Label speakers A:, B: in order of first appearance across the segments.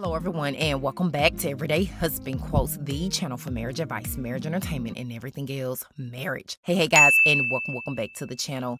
A: Hello, everyone, and welcome back to Everyday Husband Quotes, the channel for marriage advice, marriage entertainment, and everything else marriage. Hey, hey, guys, and welcome, welcome back to the channel.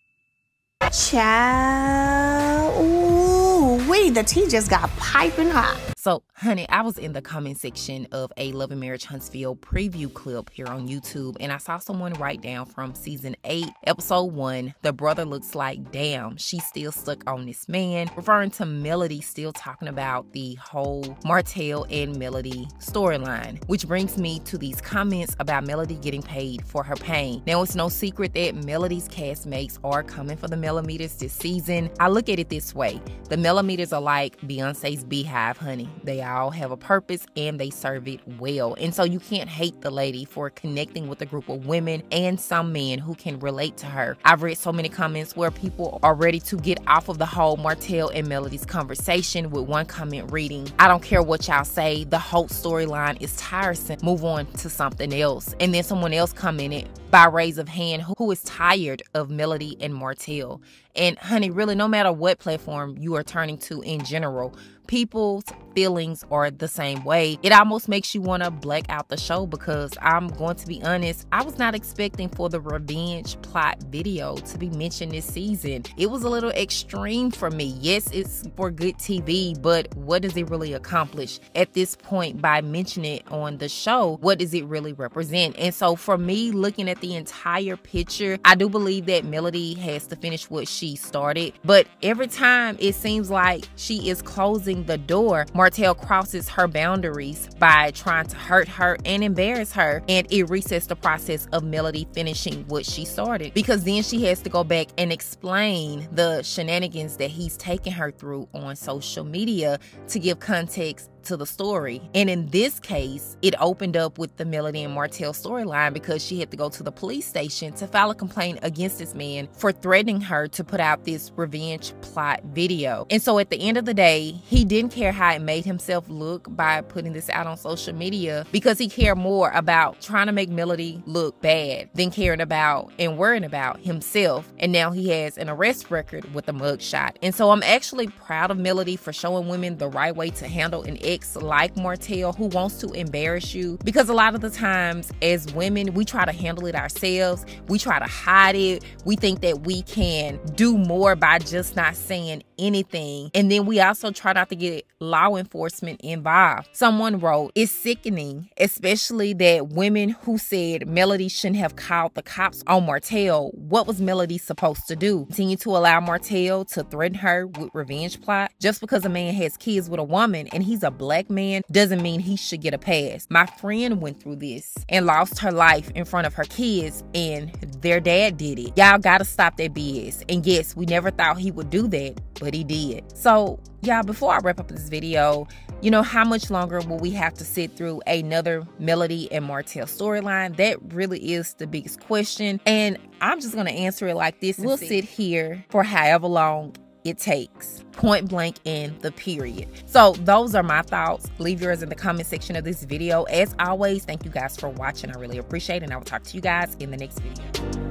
B: Ciao. Ooh, wait, the tea just got piping hot.
A: So, honey, I was in the comment section of a Love and Marriage Huntsville preview clip here on YouTube, and I saw someone write down from season 8, episode 1, the brother looks like, damn, she's still stuck on this man, referring to Melody still talking about the whole Martell and Melody storyline, which brings me to these comments about Melody getting paid for her pain. Now, it's no secret that Melody's castmates are coming for the millimeters this season. I look at it this way the millimeters are like Beyonce's BeyHive, honey. They all have a purpose and they serve it well. And so you can't hate the lady for connecting with a group of women and some men who can relate to her. I've read so many comments where people are ready to get off of the whole Martell and Melody's conversation with one comment reading, I don't care what y'all say, the whole storyline is tiresome. Move on to something else. And then someone else commented by raise of hand who is tired of Melody and Martell. And honey, really, no matter what platform you are turning to in general, people's feelings are the same way. It almost makes you want to black out the show because I'm going to be honest, I was not expecting for the revenge plot video to be mentioned this season. It was a little extreme for me. Yes, it's for good TV, but what does it really accomplish at this point by mentioning it on the show? What does it really represent? And so for me, looking at the entire picture, I do believe that Melody has to finish what she started, but every time it seems like she is closing the door, Martell crosses her boundaries by trying to hurt her and embarrass her, and it resets the process of Melody finishing what she started. Because then she has to go back and explain the shenanigans that he's taken her through on social media to give context to the story. And in this case, it opened up with the Melody and Martell storyline because she had to go to the police station to file a complaint against this man for threatening her to put out this revenge plot video. And so at the end of the day, he didn't care how it made himself look by putting this out on social media because he cared more about trying to make Melody look bad than caring about and worrying about himself. And now he has an arrest record with a mugshot. And so I'm actually proud of Melody for showing women the right way to handle an ex like Martell who wants to embarrass you because a lot of the times as women, we try to handle it ourselves. We try to hide it. We think that we can do more by just not saying anything. And then we also try not to get law enforcement involved. Someone wrote, It's sickening, especially that women who said Melody shouldn't have called the cops on Martell. What was Melody supposed to do? Continue to allow Martell to threaten her with revenge plot? Just because a man has kids with a woman and he's a black man doesn't mean he should get a pass. My friend went through this and lost her life in front of her kids, and their dad did it. Y'all gotta stop that BS. And yes, we never thought he would do that, but he did. So, y'all, before I wrap up this video, you know, how much longer will we have to sit through another Melody and Martell storyline? That really is the biggest question. And I'm just gonna answer it like this. We'll sit here for however long it takes. Point blank in the period. So those are my thoughts. Leave yours in the comment section of this video. As always, thank you guys for watching. I really appreciate it. And I will talk to you guys in the next video.